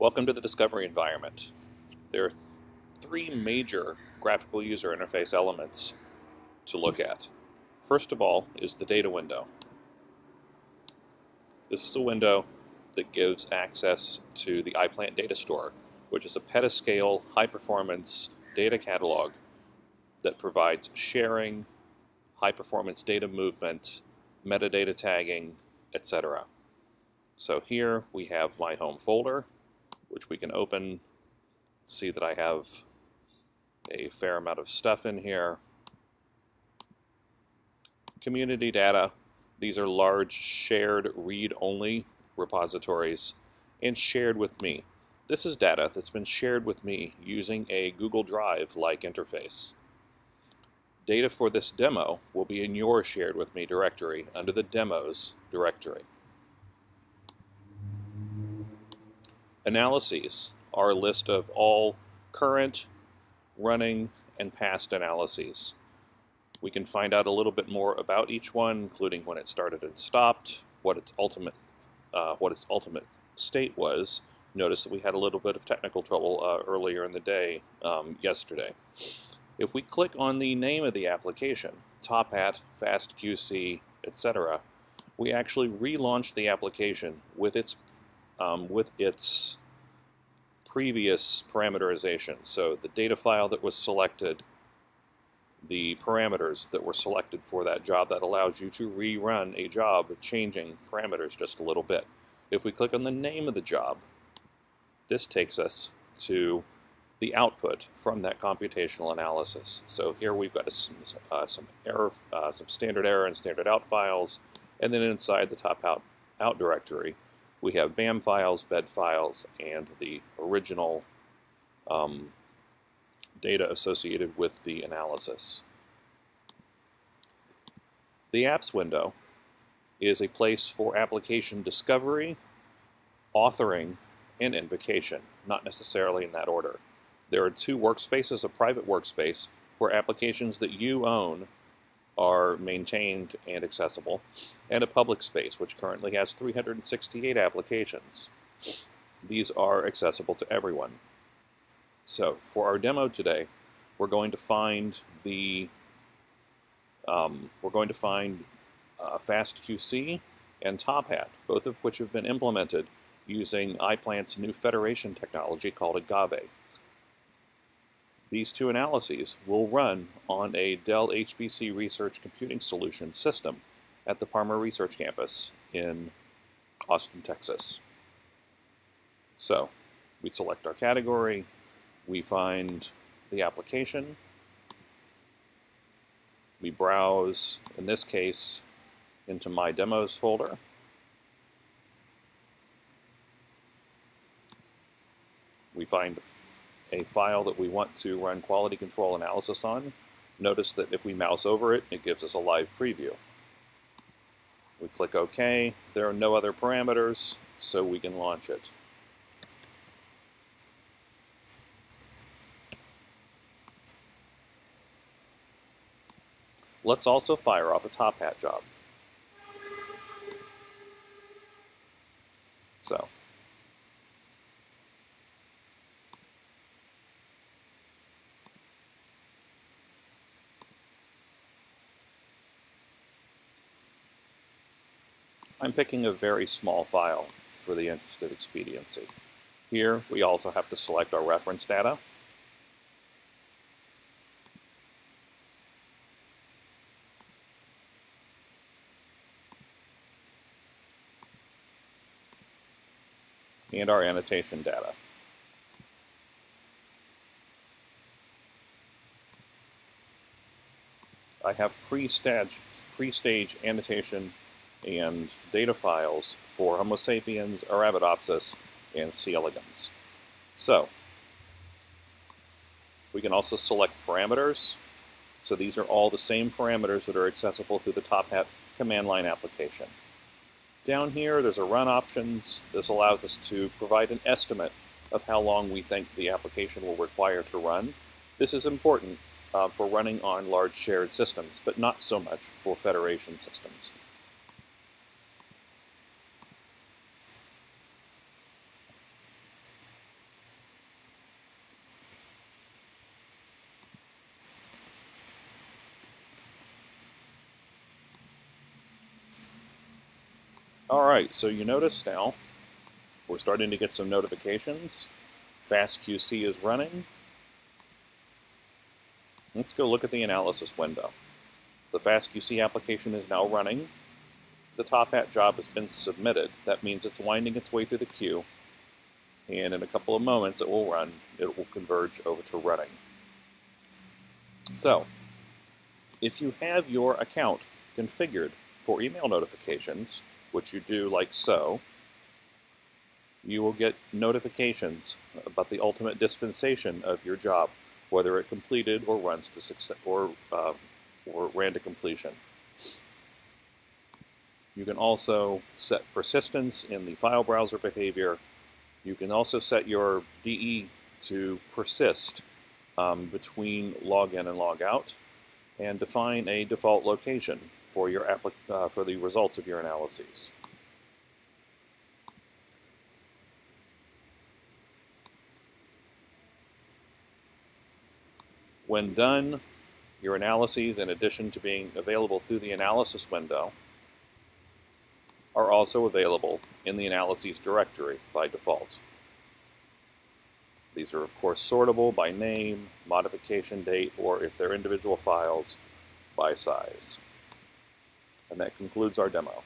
Welcome to the Discovery environment. There are th three major graphical user interface elements to look at. First of all is the data window. This is a window that gives access to the iPlant data store, which is a petascale high-performance data catalog that provides sharing, high-performance data movement, metadata tagging, etc. So here we have my home folder, which we can open, see that I have a fair amount of stuff in here. Community data, these are large shared read-only repositories and shared with me. This is data that's been shared with me using a Google Drive-like interface. Data for this demo will be in your shared with me directory under the demos directory. Analyses are a list of all current, running, and past analyses. We can find out a little bit more about each one, including when it started and stopped, what its ultimate, uh, what its ultimate state was. Notice that we had a little bit of technical trouble uh, earlier in the day um, yesterday. If we click on the name of the application, Top Hat, FastQC, etc., we actually relaunch the application with its um, with its previous parameterization. So the data file that was selected, the parameters that were selected for that job, that allows you to rerun a job changing parameters just a little bit. If we click on the name of the job, this takes us to the output from that computational analysis. So here we've got a, uh, some error, uh, some standard error and standard out files, and then inside the top out, out directory, we have BAM files, bed files, and the original um, data associated with the analysis. The apps window is a place for application discovery, authoring, and invocation, not necessarily in that order. There are two workspaces, a private workspace, where applications that you own are maintained and accessible, and a public space, which currently has 368 applications. These are accessible to everyone. So for our demo today, we're going to find the um, we're going to find uh, FastQC and Top Hat, both of which have been implemented using iPlant's new federation technology called Agave. These two analyses will run on a Dell HPC Research Computing Solutions system at the Parmer Research Campus in Austin, Texas. So we select our category, we find the application, we browse, in this case, into my demos folder. We find a file that we want to run quality control analysis on, notice that if we mouse over it, it gives us a live preview. We click OK. There are no other parameters, so we can launch it. Let's also fire off a Top Hat job. So I'm picking a very small file for the interest of expediency. Here, we also have to select our reference data. and our annotation data. I have pre-stage pre annotation and data files for Homo sapiens, Arabidopsis, and C. elegans. So, we can also select parameters. So these are all the same parameters that are accessible through the Top Hat command line application. Down here, there's a run options. This allows us to provide an estimate of how long we think the application will require to run. This is important uh, for running on large shared systems, but not so much for federation systems. All right, so you notice now we're starting to get some notifications. FastQC is running. Let's go look at the analysis window. The FastQC application is now running. The Top Hat job has been submitted. That means it's winding its way through the queue, and in a couple of moments it will run. It will converge over to running. So, if you have your account configured for email notifications, which you do like so, you will get notifications about the ultimate dispensation of your job, whether it completed or runs to success or uh, or ran to completion. You can also set persistence in the file browser behavior. You can also set your DE to persist um, between login and logout, and define a default location for your uh, for the results of your analyses. When done, your analyses, in addition to being available through the analysis window, are also available in the analyses directory by default. These are, of course, sortable by name, modification date, or if they're individual files, by size. And that concludes our demo.